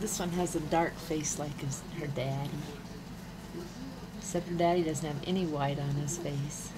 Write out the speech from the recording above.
This one has a dark face like his, her daddy. Except her daddy doesn't have any white on his face.